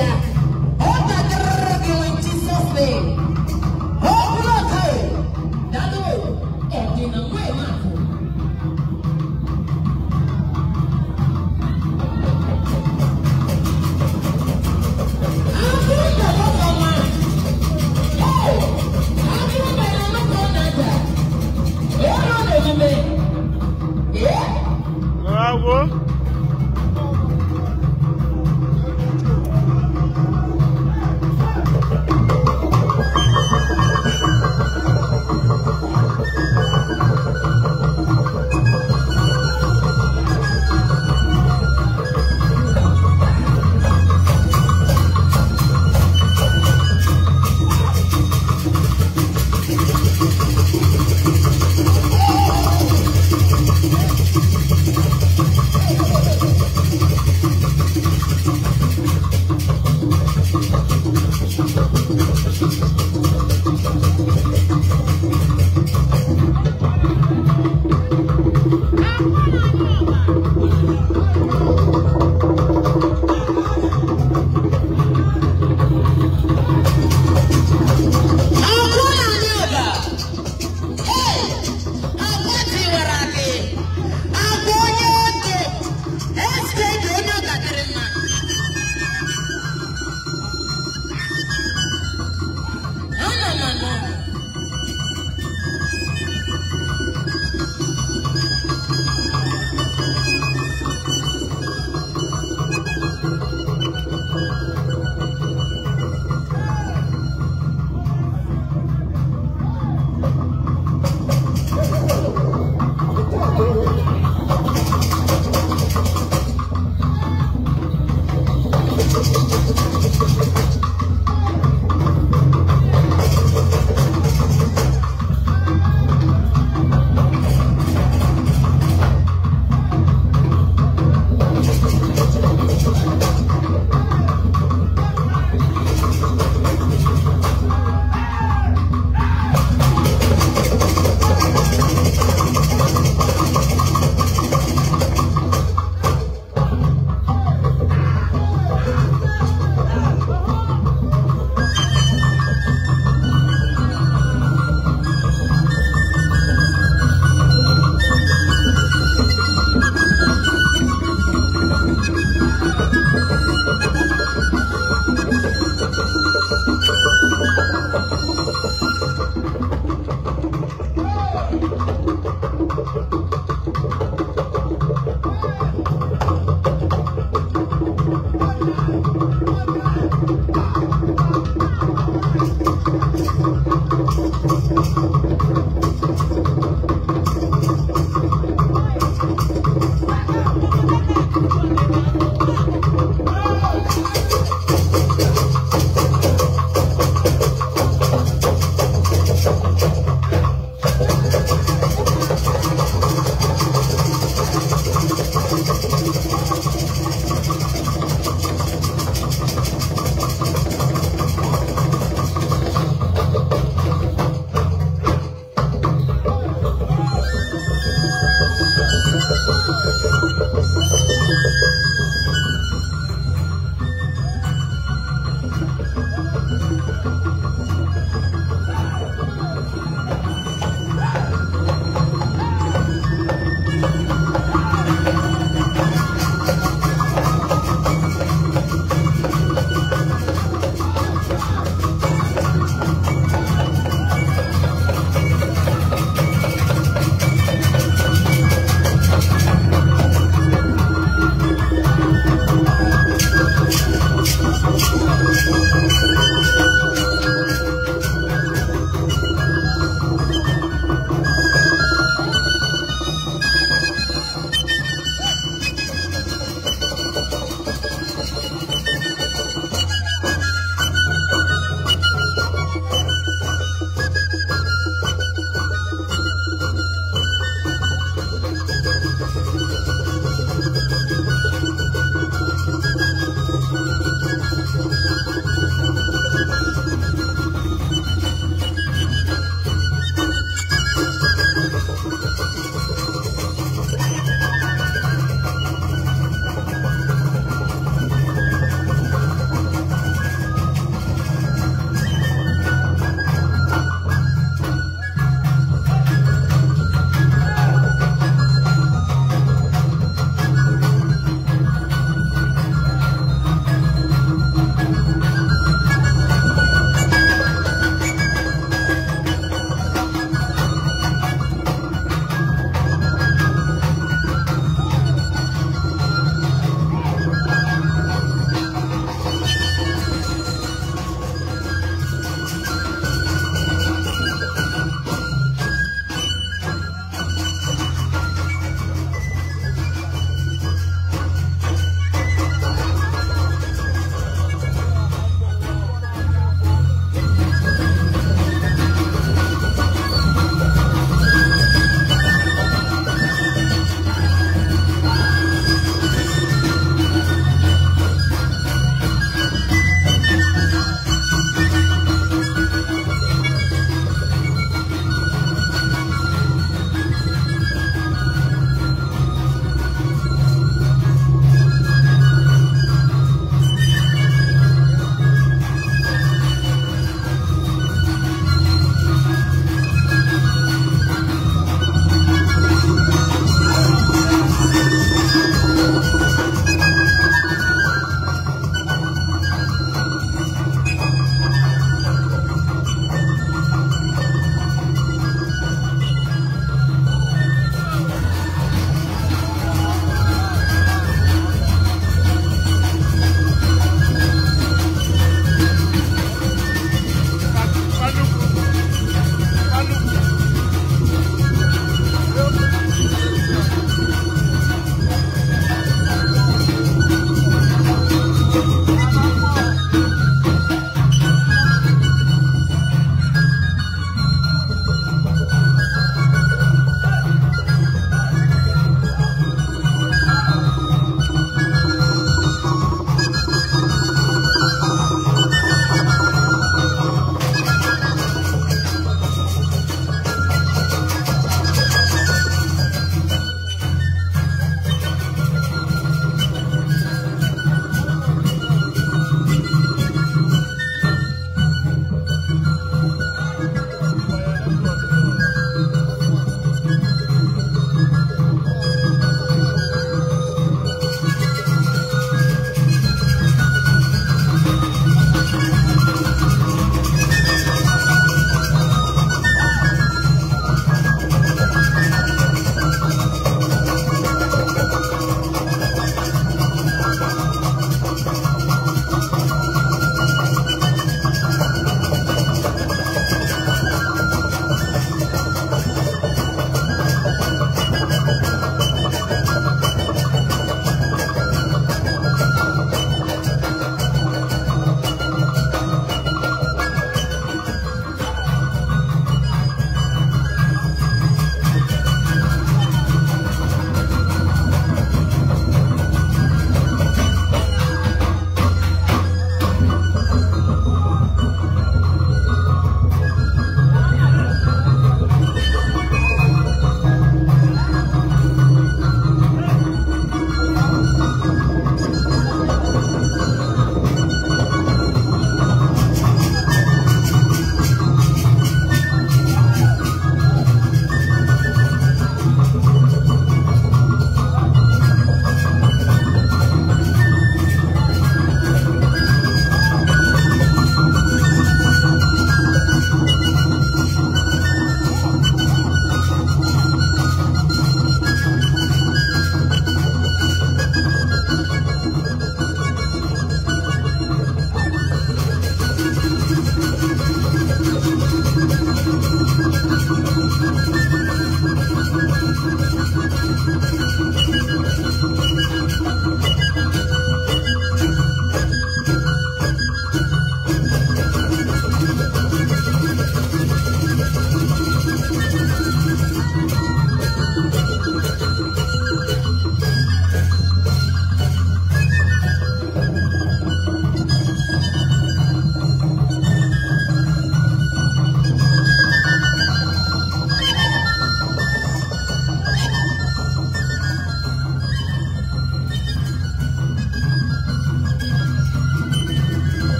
Yeah.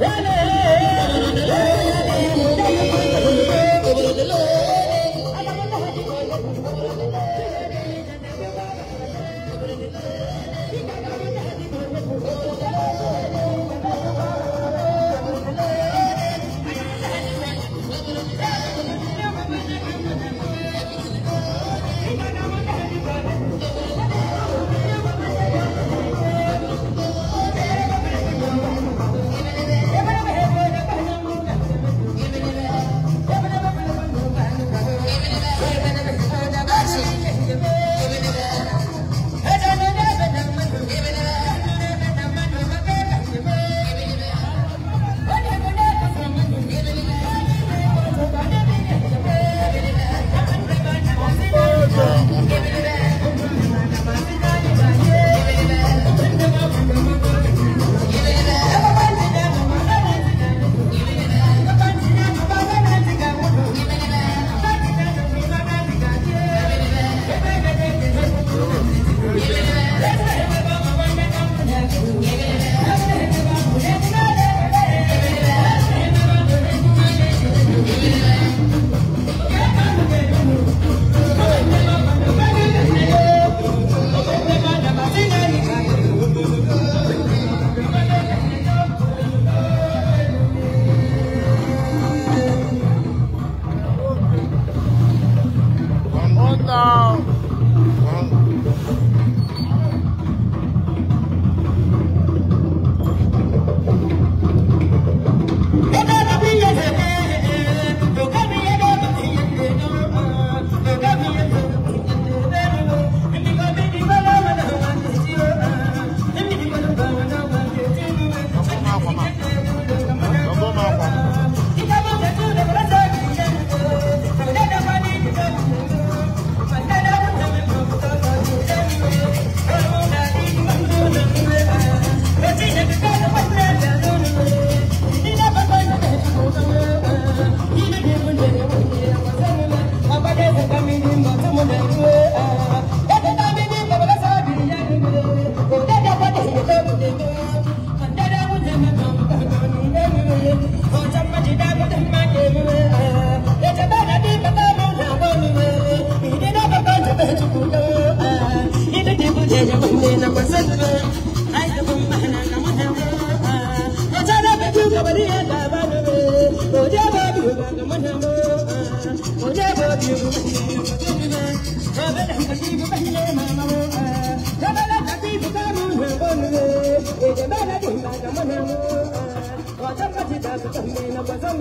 Ready?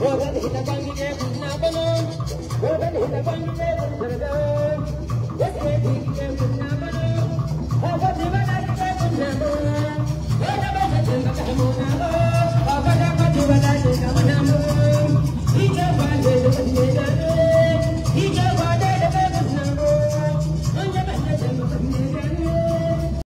Well,